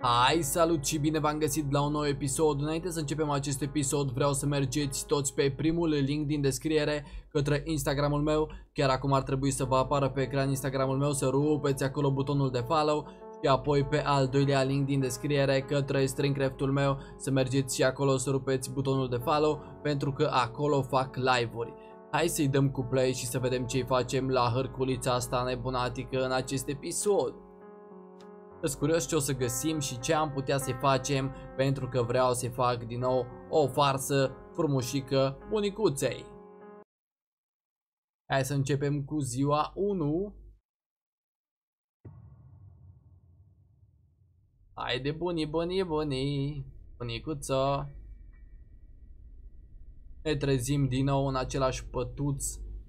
Hai, salut și bine v-am găsit la un nou episod. Înainte să începem acest episod, vreau să mergeți toți pe primul link din descriere către Instagramul meu. Chiar acum ar trebui să vă apară pe ecran Instagramul meu, să rupeți acolo butonul de follow și apoi pe al doilea link din descriere către Stringcraft-ul meu să mergeți și acolo să rupeți butonul de follow pentru că acolo fac live-uri. Hai să-i dăm cu play și să vedem ce facem la hărculița asta nebunatică în acest episod. Sunt curios ce o să găsim și ce am putea să facem pentru că vreau să fac din nou o farsă frumușică bunicuței. Hai să începem cu ziua 1. Haide bunii, bunii, bunii, bunicuță. Ne trezim din nou în același pătuț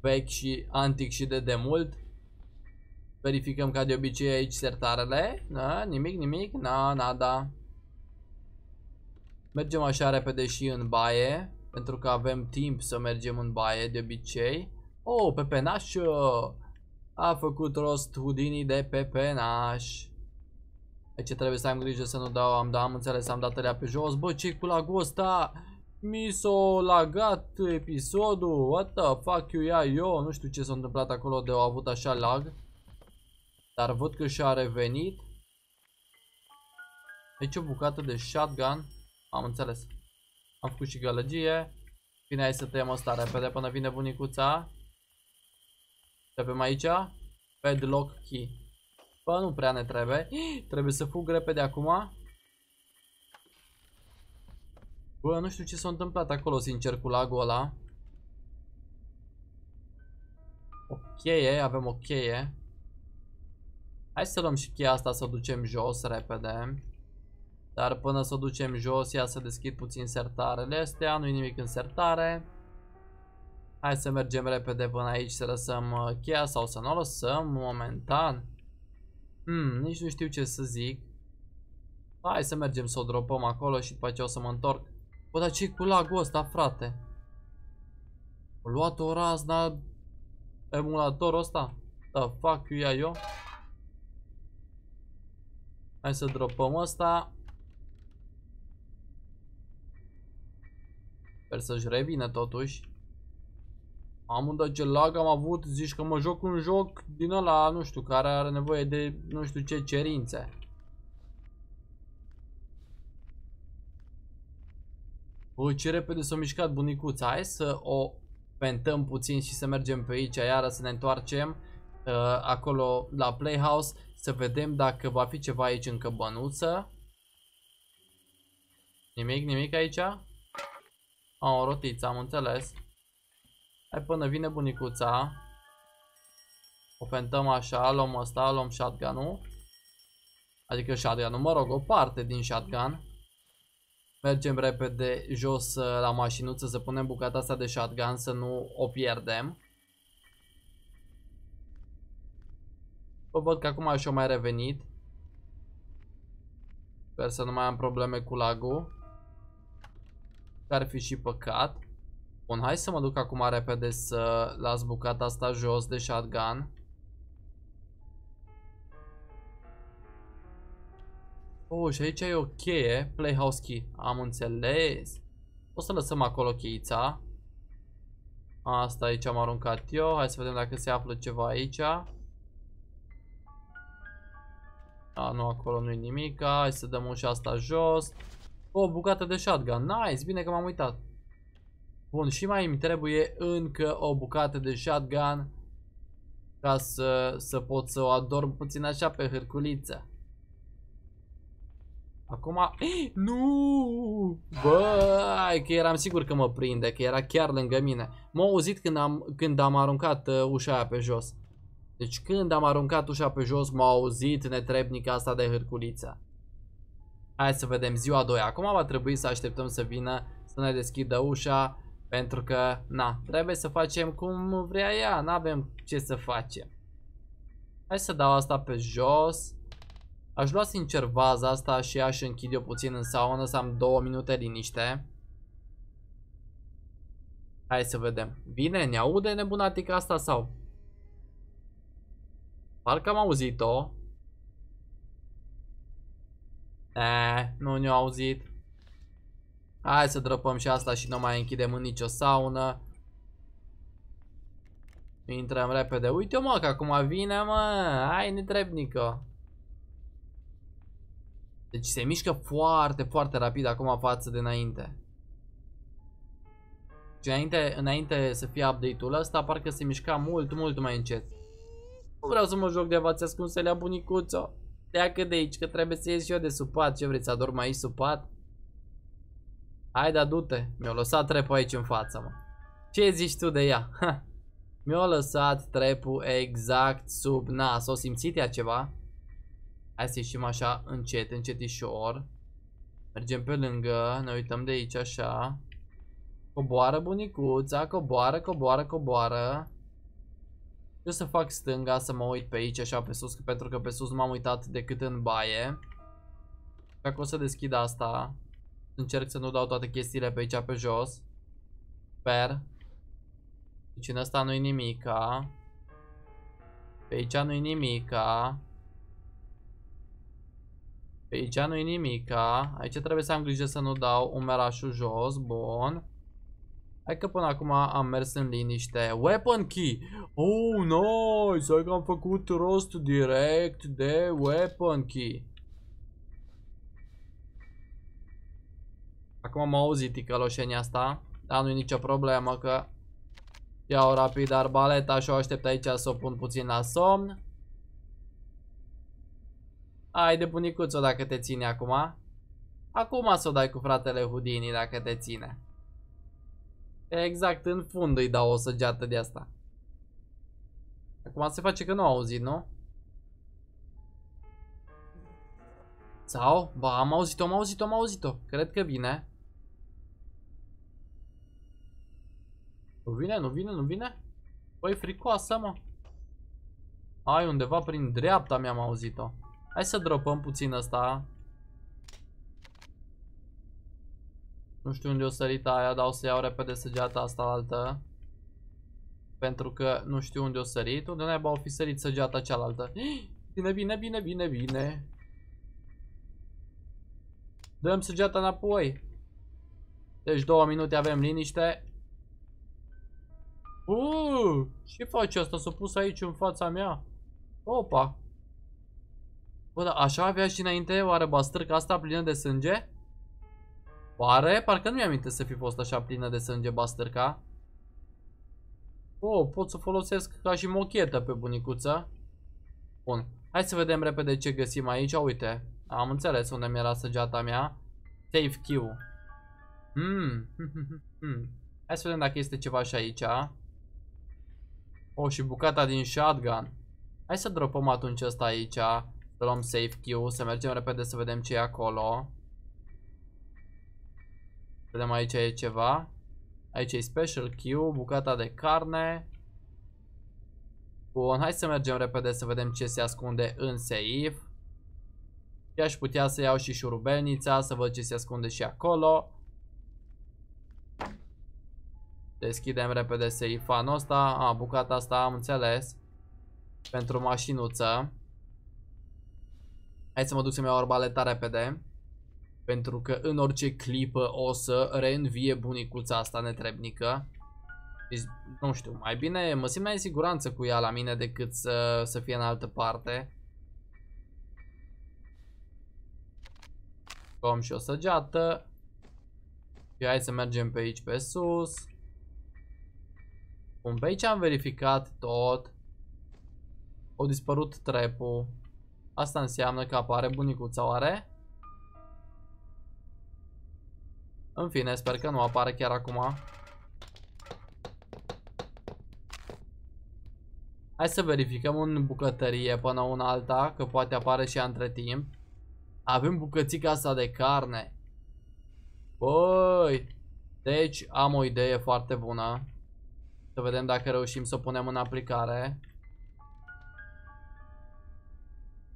vechi și antic și de demult. Verificăm ca de obicei aici sertarele. Da, nimic, nimic, na, nada. Mergem așa repede și în baie. Pentru că avem timp să mergem în baie de obicei. Oh, pepenaș! A făcut rost Houdini de pepenaș. Aici trebuie să am grijă să nu dau, am, da, am înțeles, am dat alea pe jos. Bă, ce cu lagul ăsta? Mi s-a lagat episodul. What the fuck you, ia eu? Nu știu ce s-a întâmplat acolo de au avut așa lag. Dar văd că și-a revenit. Aici o bucată de shotgun. Am înțeles. Am făcut și gălăgie. Bine, hai să tăiem asta repede până vine bunicuța. Tăpem aici. Padlock key. Bă, nu prea ne trebuie. Trebuie să fug repede acum. Bă, nu știu ce s-a întâmplat acolo, sincer, cu lagul ăla. O cheie, avem o cheie. Hai să luăm și cheia asta să o ducem jos repede. Dar până să o ducem jos, ia să deschid puțin sertarele astea, nu-i nimic în sertare. Hai să mergem repede până aici să lăsăm uh, cheia sau să nu o lăsăm momentan. Hmm, nici nu știu ce să zic. Hai să mergem să o dropăm acolo și după aceea o să mă întorc. Bă, dar ce cu lagul ăsta, frate? O luat o razna emulatorul ăsta? The fuck you, ia eu? Hai să dropăm ăsta. Sper să-și revină totuși. Am ce lag am avut, zici că mă joc un joc din ăla, nu știu, care are nevoie de nu știu ce cerințe. Bă, ce repede s-a mișcat bunicuța. Hai să o pentăm puțin și să mergem pe aici, iară să ne întoarcem uh, acolo la Playhouse să vedem dacă va fi ceva aici în căbănuță. Nimic, nimic aici? A, o rotiță, am înțeles. Hai până vine bunicuța. O pentăm așa, luăm asta, luăm shotgun-ul. Adică shotgun-ul, mă rog, o parte din shotgun. Mergem repede jos uh, la mașinuță să punem bucata asta de shotgun să nu o pierdem. Bă, văd că acum și-o mai revenit. Sper să nu mai am probleme cu lagul. Ar fi și păcat. Bun, hai să mă duc acum repede să las bucata asta jos de shotgun. Oh, și aici e o cheie, playhouse key. Am înțeles. O să lăsăm acolo cheița. Asta aici am aruncat eu. Hai să vedem dacă se află ceva aici. A, nu, acolo nu-i nimic. Hai să dăm ușa asta jos. O, bucată de shotgun. Nice, bine că m-am uitat. Bun, și mai îmi trebuie încă o bucată de shotgun ca să, să pot să o adorm puțin așa pe hârculiță. Acum... Nu! Bă, că eram sigur că mă prinde, că era chiar lângă mine. M-a auzit când am, când am aruncat uh, ușa aia pe jos. Deci când am aruncat ușa pe jos, m-a auzit netrebnica asta de hârculiță. Hai să vedem ziua 2. Acum va trebui să așteptăm să vină să ne deschidă ușa. Pentru că, na, trebuie să facem cum vrea ea. N-avem ce să facem. Hai să dau asta pe jos. Aș lua sincer vaza asta și aș închid eu puțin în saună să am două minute liniște. Hai să vedem. Vine? Ne aude nebunatica asta sau? Parcă am auzit-o. Ne, nu ne-au auzit. Hai să dropăm și asta și nu mai închidem în nicio saună. Intrăm repede. Uite mă, că acum vine mă. Hai, netrebnică. Deci se mișcă foarte, foarte rapid acum față de înainte. Și înainte, înainte să fie update-ul ăsta, parcă se mișca mult, mult mai încet. Nu vreau să mă joc de v-ați ascunselea bunicuțo. Pleacă de aici, că trebuie să ies și eu de supat. Ce vreți, să adorm aici supat? Hai, da, du-te. Mi-a lăsat trepul aici în față, mă. Ce zici tu de ea? Mi-a lăsat trepul exact sub nas. O simțit ea ceva? Hai să ieșim așa încet, încetișor. Mergem pe lângă, ne uităm de aici așa. Coboară bunicuța, coboară, coboară, coboară. Eu să fac stânga, să mă uit pe aici așa pe sus, pentru că pe sus m-am uitat decât în baie. Dacă o să deschid asta, încerc să nu dau toate chestiile pe aici pe jos. Sper. Deci în ăsta nu-i nimica. Pe aici nu-i nimica. Pe aici nu-i nimica. Aici trebuie să am grijă să nu dau umerașul jos. Bun. Hai că până acum am mers în liniște. Weapon key. Oh, nice. Hai că am făcut rost direct de weapon key. Acum am auzit ticăloșenia asta. Dar nu-i nicio problemă că iau rapid arbaleta și o aștept aici să o pun puțin la somn. Hai de bunicuțo dacă te ține acum. Acum să o dai cu fratele Houdini dacă te ține. Exact în fund îi dau o săgeată de asta. Acum se face că nu au auzit, nu? Sau? Ba, am auzit-o, am auzit-o, am auzit-o. Cred că vine. Nu vine, nu vine, nu vine? Păi fricoasă, mă. Ai, undeva prin dreapta mi-am auzit-o. Hai să dropăm puțin ăsta. Nu știu unde o sărit aia, dar o să iau repede săgeata asta altă. Pentru că nu știu unde o sărit. Unde naiba o fi sărit săgeata cealaltă? Bine, bine, bine, bine, bine. Dăm săgeata înapoi. Deci două minute avem liniște. Uh, ce face asta? S-a pus aici în fața mea. Opa. Bă, dar așa avea și înainte oare bastârca asta plină de sânge? Oare? Parcă nu mi-am aminte să fi fost așa plină de sânge bastârca. Oh, pot să folosesc ca și mochetă pe bunicuță. Bun. Hai să vedem repede ce găsim aici. Uite, am înțeles unde mi-era săgeata mea. Safe queue. Hmm. hmm. Hai să vedem dacă este ceva și aici. Oh, și bucata din shotgun. Hai să dropăm atunci ăsta aici. Să luăm safe queue, să mergem repede să vedem ce e acolo. Vedem aici e ceva. Aici e special queue, bucata de carne. Bun, hai să mergem repede să vedem ce se ascunde în safe. Și aș putea să iau și șurubelnița, să văd ce se ascunde și acolo. Deschidem repede safe-anul ăsta. A, bucata asta am înțeles. Pentru mașinuță. Hai să mă duc să-mi iau arbaleta repede. Pentru că în orice clipă o să reînvie bunicuța asta netrebnică. Deci, nu știu, mai bine mă simt mai în siguranță cu ea la mine decât să, să fie în altă parte. Luăm și o săgeată. Și hai să mergem pe aici pe sus. Bun, pe aici am verificat tot. O dispărut trepul. Asta înseamnă că apare bunicuța, oare? În fine, sper că nu apare chiar acum. Hai să verificăm în bucătărie până una alta, că poate apare și între timp. Avem bucățica asta de carne. Băi! Deci am o idee foarte bună. Să vedem dacă reușim să o punem în aplicare.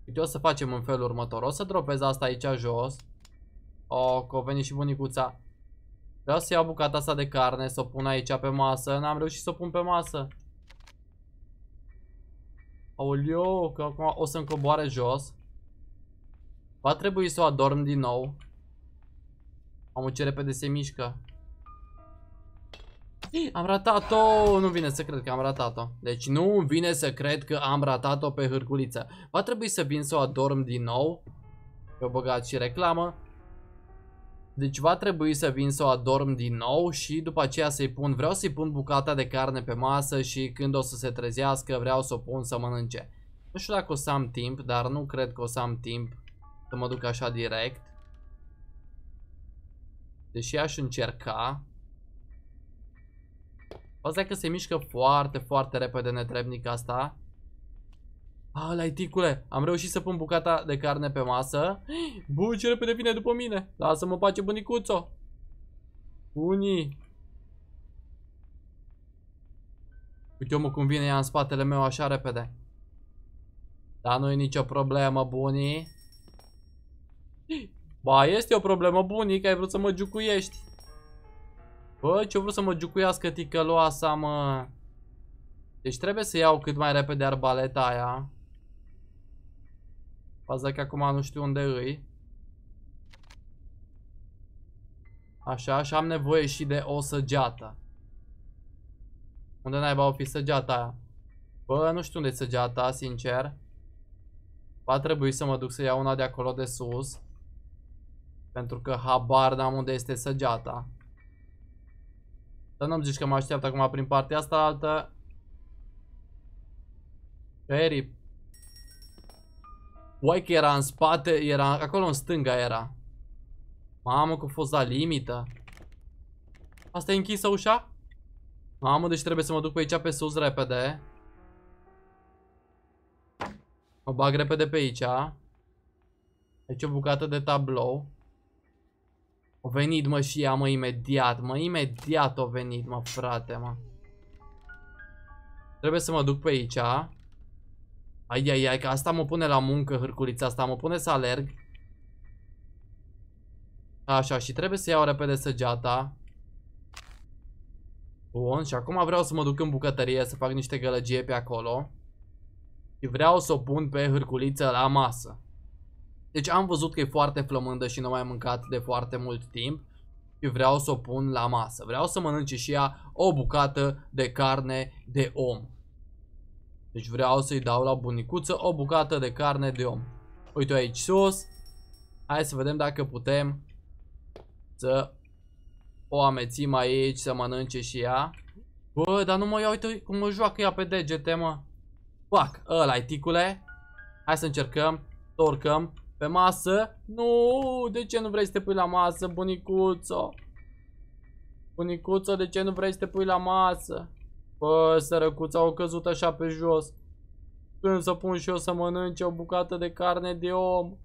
Uite, o să facem în felul următor. O să dropez asta aici jos. O, că a venit și bunicuța. Vreau să iau bucata asta de carne, să o pun aici pe masă. N-am reușit să o pun pe masă. Aoleo, că acum o să-mi coboare jos. Va trebui să o adorm din nou. Am ce repede se mișcă. Am ratat-o! Nu vine să cred că am ratat-o. Deci nu vine să cred că am ratat-o pe hârculiță. Va trebui să vin să o adorm din nou. Eu băgat și reclamă. Deci va trebui să vin să o adorm din nou și după aceea să-i pun, vreau să-i pun bucata de carne pe masă și când o să se trezească vreau să o pun să mănânce. Nu știu dacă o să am timp, dar nu cred că o să am timp să mă duc așa direct. Deși aș încerca. Asta că se mișcă foarte, foarte repede netrebnic asta. Ah, ticule, am reușit să pun bucata de carne pe masă. Bun, ce repede vine după mine. Lasă-mă pace, bunicuțo. Bunii. Uite mă cum vine ea în spatele meu așa repede. Dar nu e nicio problemă, bunii. Ba, este o problemă, bunii, că ai vrut să mă jucuiești. Bă, ce-o vrut să mă jucuiască ticăloasa, mă. Deci trebuie să iau cât mai repede arbaleta aia. Faza că acum nu știu unde îi. Așa, și am nevoie și de o săgeată. Unde naiba o fi săgeata aia? Bă, nu știu unde e săgeata, sincer. Va trebui să mă duc să iau una de acolo de sus. Pentru că habar n-am unde este săgeata. Dar nu-mi zici că mă așteaptă acum prin partea asta altă. Perip. Uai că era în spate, era acolo în stânga era. Mamă că a fost la limită. Asta e închisă ușa? Mamă, deci trebuie să mă duc pe aici pe sus repede. Mă bag repede pe aici. Aici o bucată de tablou. O venit mă și ea mă imediat, mă imediat o venit mă frate mă. Trebuie să mă duc pe aici. Ai, ai, ai, că asta mă pune la muncă, hârculița asta, mă pune să alerg. Așa, și trebuie să iau repede săgeata. Bun, și acum vreau să mă duc în bucătărie să fac niște gălăgie pe acolo. Și vreau să o pun pe hârculiță la masă. Deci am văzut că e foarte flămândă și nu mai mâncat de foarte mult timp. Și vreau să o pun la masă. Vreau să mănânce și ea o bucată de carne de om. Deci vreau să-i dau la bunicuță o bucată de carne de om. Uite aici sus. Hai să vedem dacă putem să o amețim aici, să mănânce și ea. Bă, dar nu mă ia, uite cum mă joacă ea pe degete, mă. Fac, ăla ticule. Hai să încercăm, torcăm pe masă. Nu, de ce nu vrei să te pui la masă, bunicuțo? Bunicuțo, de ce nu vrei să te pui la masă? Bă, sărăcuța au căzut așa pe jos. Când să pun și eu să mănânce o bucată de carne de om?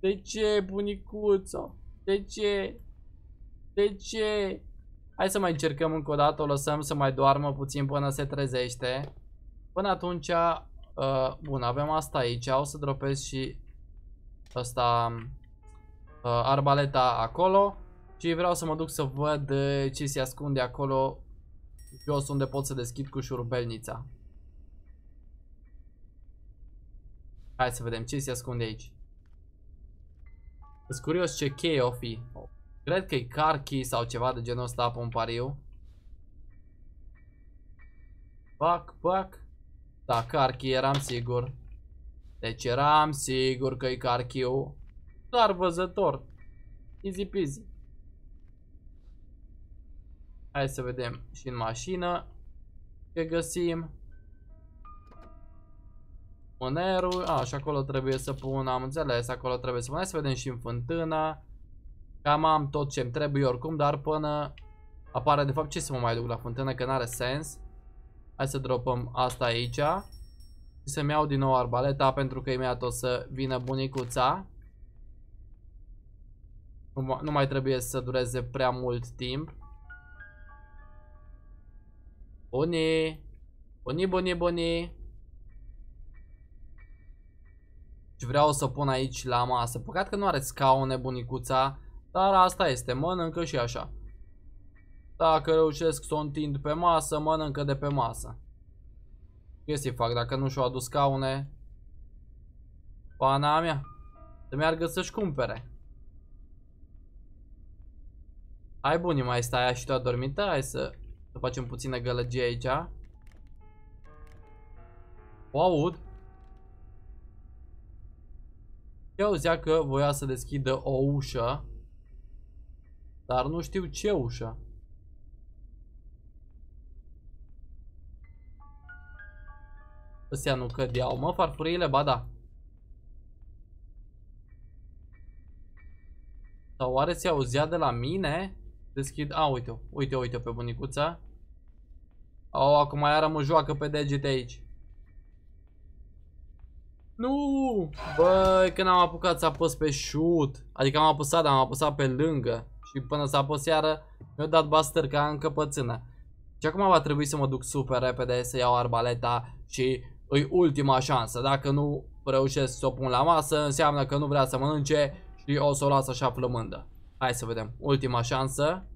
De ce, bunicuță? De ce? De ce? Hai să mai încercăm încă o dată, o lăsăm să mai doarmă puțin până se trezește. Până atunci, uh, bun, avem asta aici, o să dropez și asta, uh, arbaleta acolo. Și vreau să mă duc să văd uh, ce se ascunde acolo jos unde pot să deschid cu șurubelnița. Hai să vedem ce se ascunde aici. Sunt curios ce cheie o fi. Cred că e car key sau ceva de genul ăsta pe un pariu. Pac, pac. Da, car key, eram sigur. Deci eram sigur că e car key-ul. Dar văzător. Easy peasy. Hai să vedem și în mașină ce găsim. Mânerul, a, și acolo trebuie să pun, am înțeles, acolo trebuie să pun. Hai să vedem și în fântână. Cam am tot ce-mi trebuie oricum, dar până apare de fapt ce să mă mai duc la fântână, că n-are sens. Hai să dropăm asta aici. Și să-mi iau din nou arbaleta pentru că imediat o să vină bunicuța. Nu, nu mai trebuie să dureze prea mult timp. Buni. Buni, buni, buni. Și vreau să pun aici la masă. Păcat că nu are scaune bunicuța. Dar asta este, mănâncă și așa. Dacă reușesc să o întind pe masă, mănâncă de pe masă. Ce să fac dacă nu și-o adus scaune? Pana mea. Să meargă să-și cumpere. Hai bunii, mai stai și tu adormită? Hai să, să facem puțină gălăgie aici. O aud. Eu auzea că voia să deschidă o ușă. Dar nu știu ce ușă. Ăstea nu cădeau, mă, farfuriile, ba da. Sau oare se auzea de la mine? Deschid, a, uite-o, uite, uite pe bunicuța. O, acum iară mă joacă pe degete aici. Nu! Băi, când am apucat să apăs pe shoot. Adică am apăsat, dar am apăsat pe lângă. Și până să apăs iară, mi-a dat buster ca în căpățână. Și acum va trebui să mă duc super repede să iau arbaleta și îi ultima șansă. Dacă nu reușesc să o pun la masă, înseamnă că nu vrea să mănânce și o să o las așa flămândă. Hai să vedem. Ultima șansă.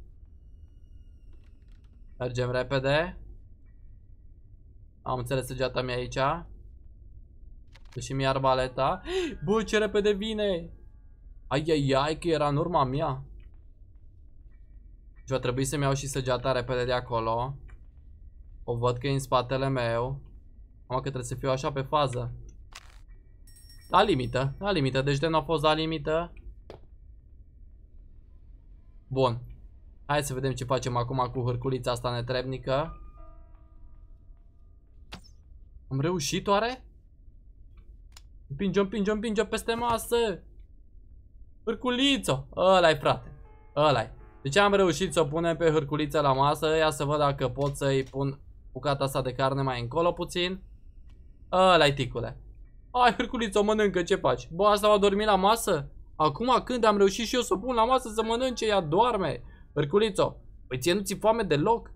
Mergem repede. Am înțeles săgeata mea aici. Și mi arbaleta. Bă, ce repede vine! Ai, ai, ai, că era în urma mea. Și va trebui să-mi iau și săgeata repede de acolo. O văd că e în spatele meu. Mă, că trebuie să fiu așa pe fază. La limită, la limită. Deci de nu a fost la limită. Bun. Hai să vedem ce facem acum cu hârculița asta netrebnică. Am reușit oare? Împinge, împinge, împinge peste masă. Hârculiță. Ăla-i frate. Ăla-i. Deci am reușit să o punem pe hârculiță la masă. Ia să văd dacă pot să-i pun bucata asta de carne mai încolo puțin. Ăla-i ticule. Hai, hârculiță, o mănâncă, ce faci? Bă, asta va dormi la masă? Acum când am reușit și eu să o pun la masă să mănânce, ea doarme. Hârculițo, păi ție nu ți foame deloc?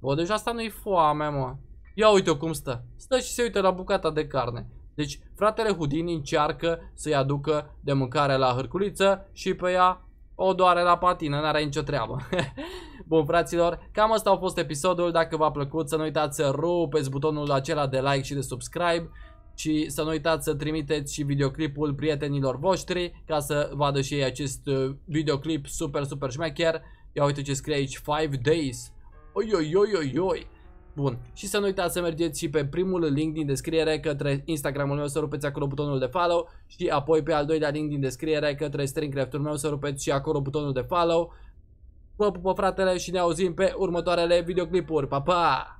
Bă, deci asta nu-i foame, mă. Ia uite-o cum stă. Stă și se uită la bucata de carne. Deci, fratele Houdini încearcă să-i aducă de mâncare la hârculiță și pe ea o doare la patină, n-are nicio treabă. Bun, fraților, cam asta a fost episodul. Dacă v-a plăcut, să nu uitați să rupeți butonul acela de like și de subscribe și să nu uitați să trimiteți și videoclipul prietenilor voștri ca să vadă și ei acest uh, videoclip super, super șmecher. Ia uite ce scrie aici, 5 days. Oi, oi, oi, oi, oi. Bun, și să nu uitați să mergeți și pe primul link din descriere către Instagramul meu să rupeți acolo butonul de follow și apoi pe al doilea link din descriere către Streamcraft-ul meu să rupeți și acolo butonul de follow. Vă pupă fratele și ne auzim pe următoarele videoclipuri. Pa, pa!